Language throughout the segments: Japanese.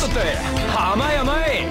とっとって浜やまい。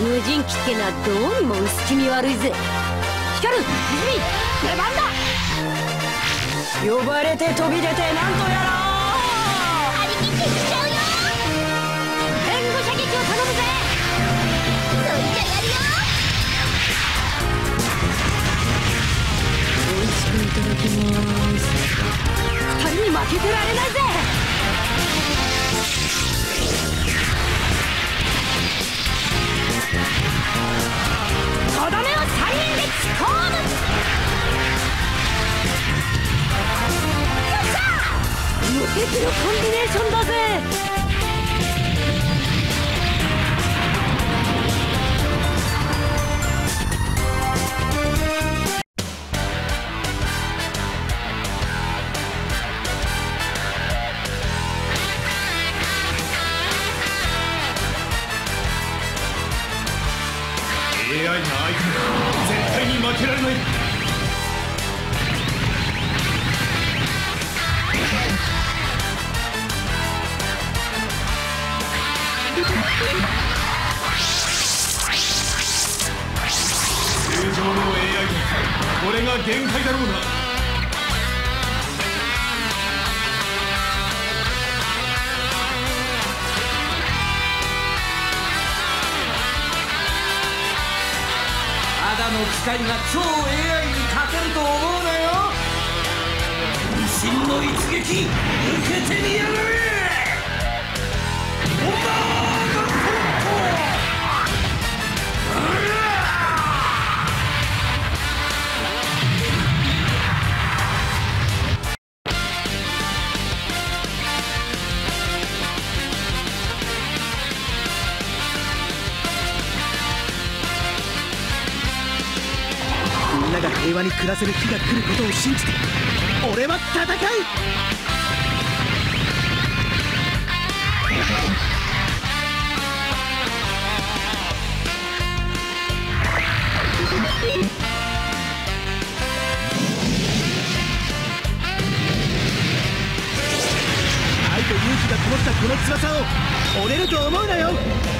無人機ってのはどうにも薄気味悪いぜ。光る。泉出番だ呼ばれて飛び出てなんとやら人に負けてられないぜ。とどめを3人で突っ込む。無敵のコンビネーションだぜ。これが限界だろうな。ただの機械が超 AI に勝てると思うなよ。渾身の一撃受けてみやがれ。オー和に暮らせる日が来ることを信じて俺は戦う愛と勇気がこもったこの翼を折れると思うなよ！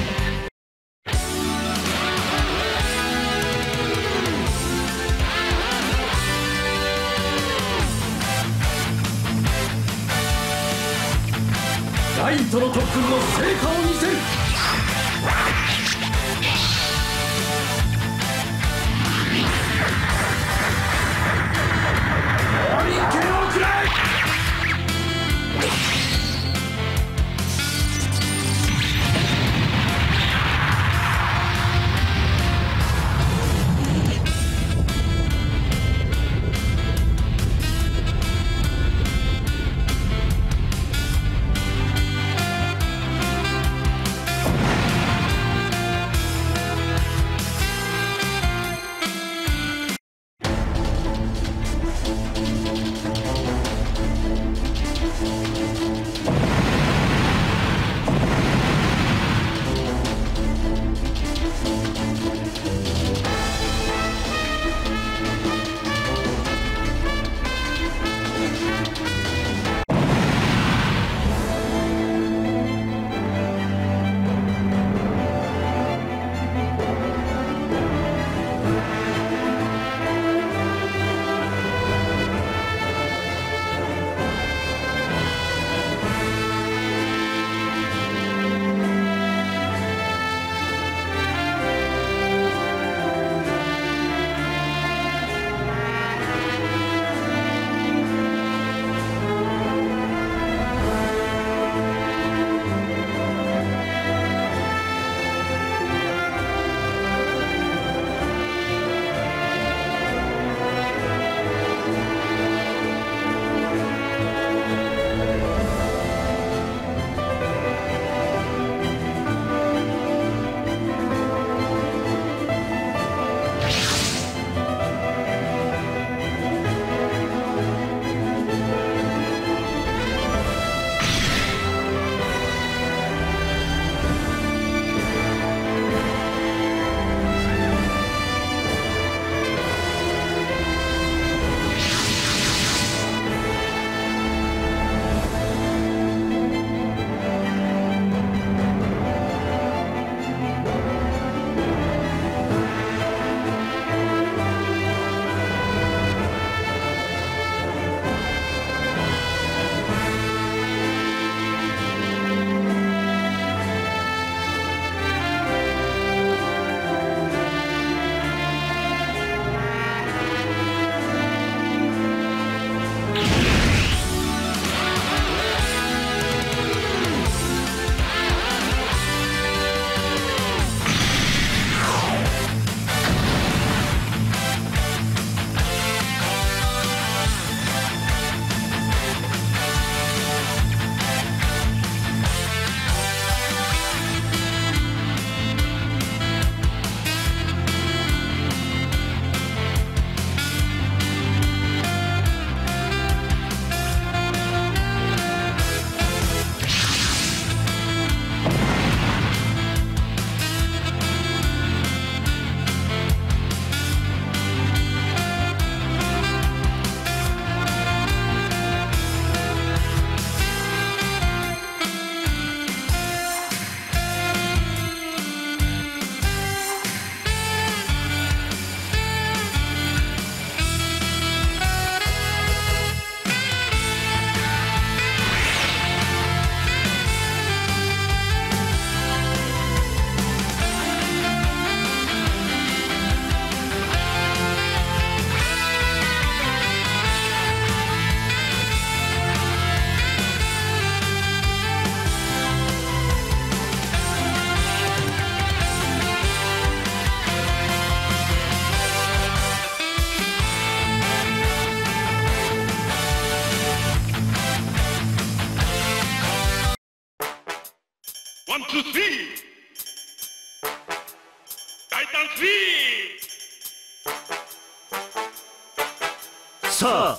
さあ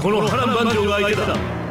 この波乱万丈が相手だ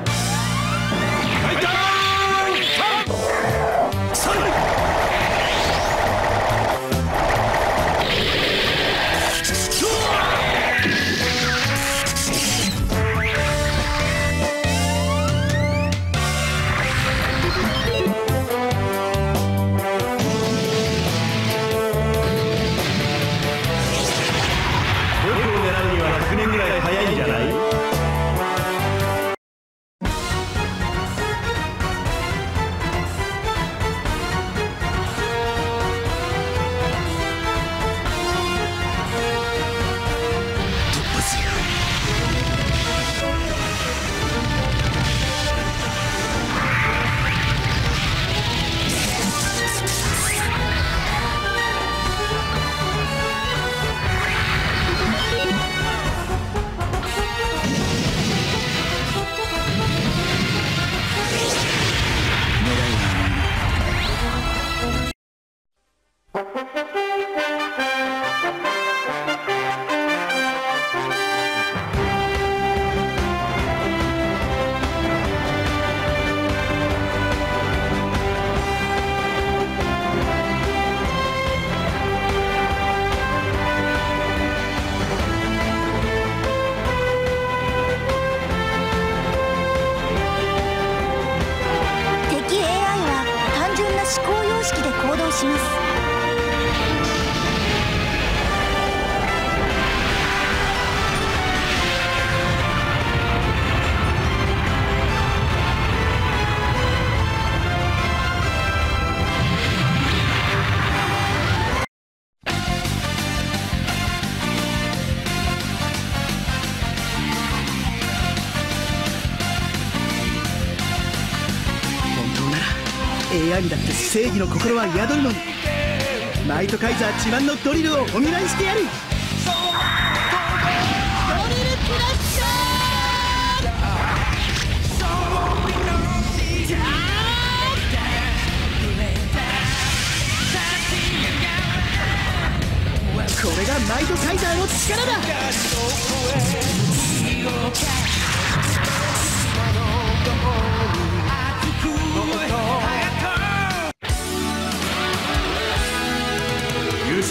します正義の心は宿るのに。ナイトカイザー自慢のドリルをお見舞いしてやる。これがナイトカイザーの力だ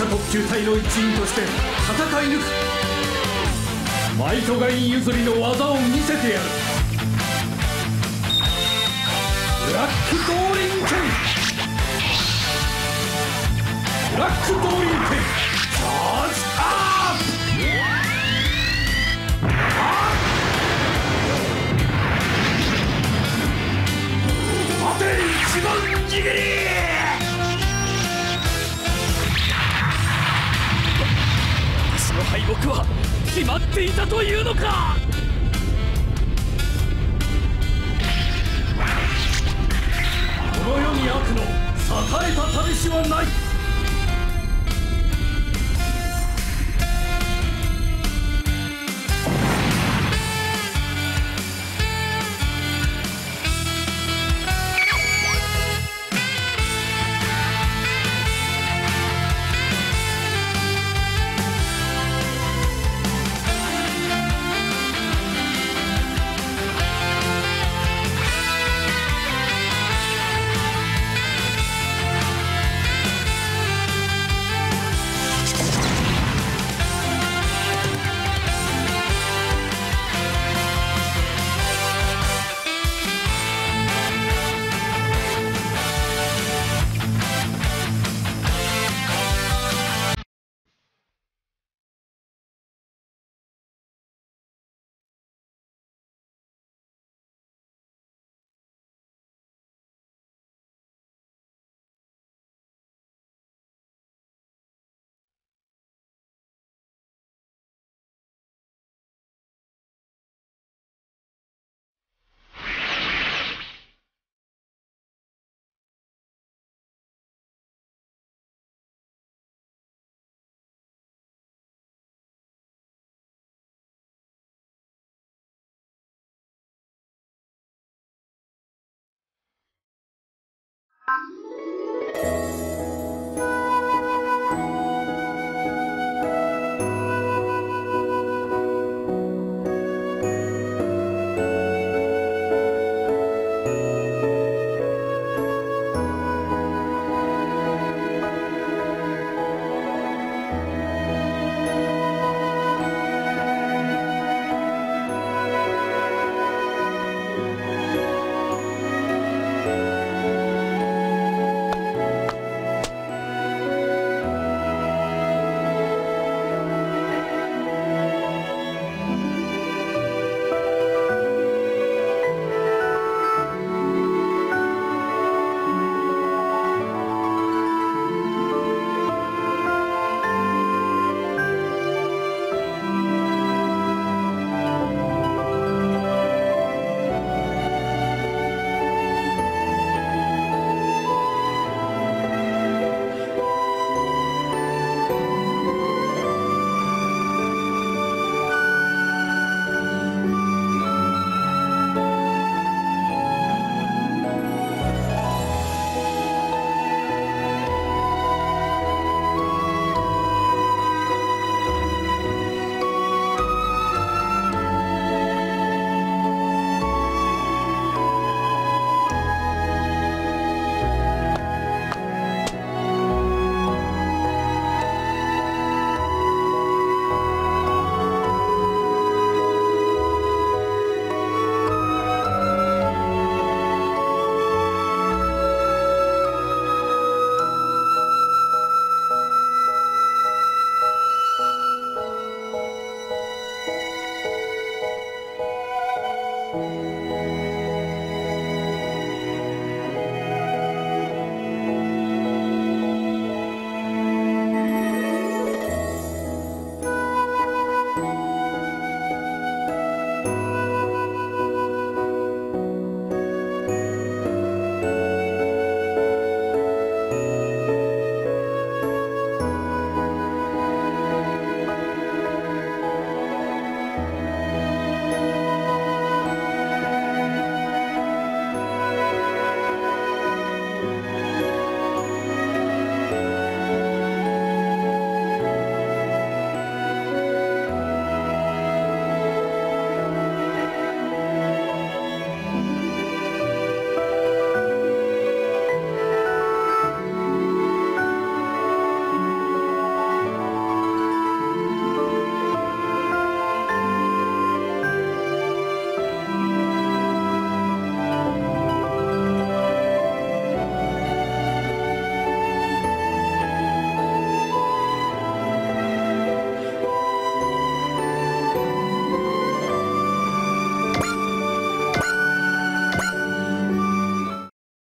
者特急隊の一員として戦い抜く。マイトガイン譲りの技を見せてやる。ブラックドーリン剣ブラックドーリン剣チャージアップ待て一番握り！の敗北は決まっていたというのか？この世に悪の栄えた旅しはない。